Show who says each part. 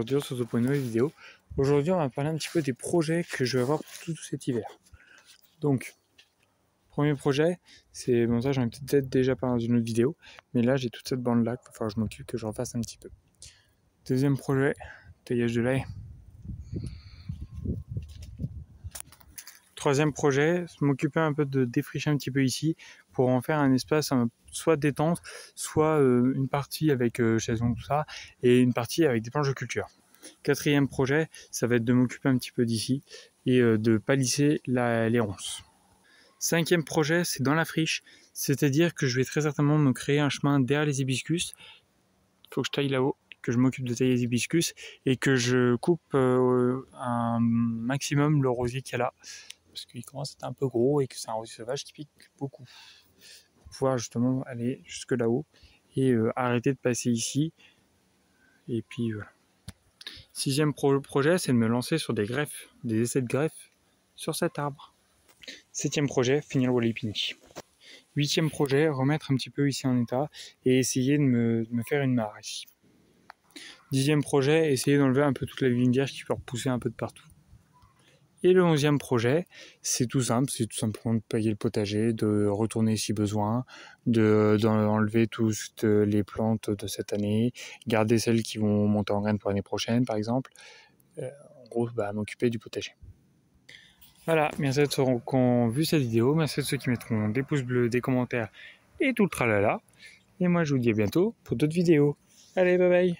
Speaker 1: Aujourd'hui, on se retrouve pour une nouvelle vidéo. Aujourd'hui, on va parler un petit peu des projets que je vais avoir pour tout cet hiver. Donc, premier projet, c'est bon, ça j'en ai peut-être déjà parlé dans une autre vidéo, mais là j'ai toute cette bande là, il va falloir que je m'occupe, que je refasse un petit peu. Deuxième projet, taillage de l'ail. Troisième projet, m'occuper un peu de défricher un petit peu ici pour en faire un espace soit détente, soit euh, une partie avec euh, tout ça, et une partie avec des planches de culture. Quatrième projet, ça va être de m'occuper un petit peu d'ici et euh, de palisser la, les ronces. Cinquième projet, c'est dans la friche, c'est-à-dire que je vais très certainement me créer un chemin derrière les hibiscus. Il faut que je taille là-haut, que je m'occupe de tailler les hibiscus et que je coupe euh, un maximum le rosier qu'il y a là, parce qu'il commence à être un peu gros et que c'est un rosier sauvage qui pique beaucoup pouvoir justement aller jusque là-haut et euh, arrêter de passer ici. Et puis voilà. Sixième projet, c'est de me lancer sur des greffes, des essais de greffe sur cet arbre. Septième projet, finir le Wallipini. Huitième projet, remettre un petit peu ici en état et essayer de me, faire une mare ici. Dixième projet, essayer d'enlever un peu toute la vierge qui peut repousser un peu de partout. Et le onzième projet, c'est tout simple, c'est tout simplement de payer le potager, de retourner si besoin, de d'enlever toutes les plantes de cette année, garder celles qui vont monter en graines pour l'année prochaine, par exemple. Euh, en gros, bah, m'occuper du potager. Voilà, merci à ceux qui ont vu cette vidéo, merci à ceux qui mettront des pouces bleus, des commentaires et tout le tralala. Et moi, je vous dis à bientôt pour d'autres vidéos. Allez, bye bye